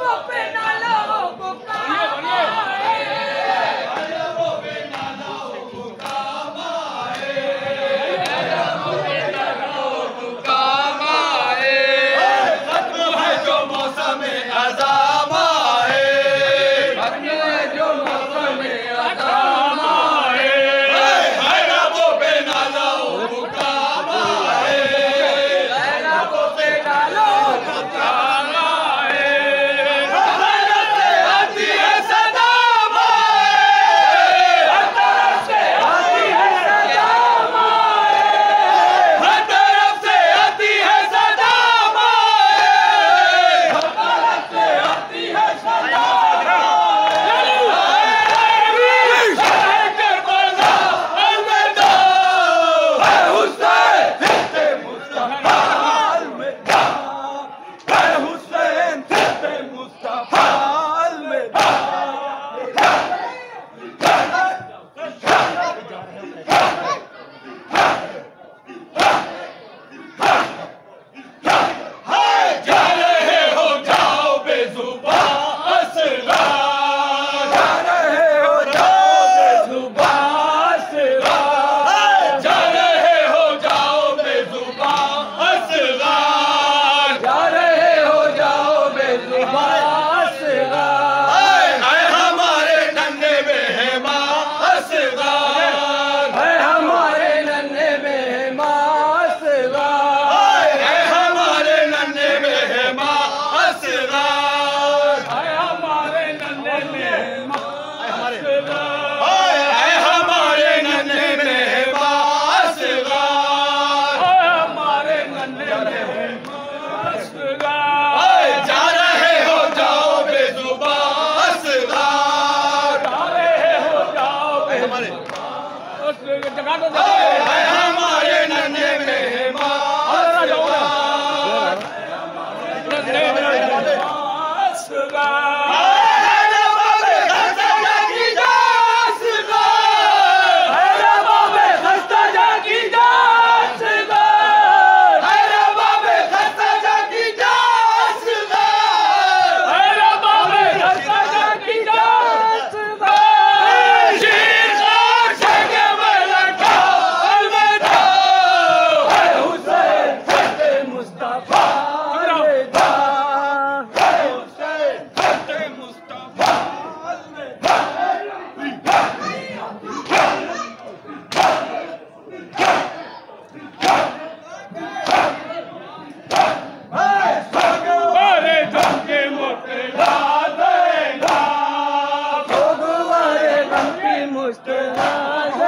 ব্যাপক राजा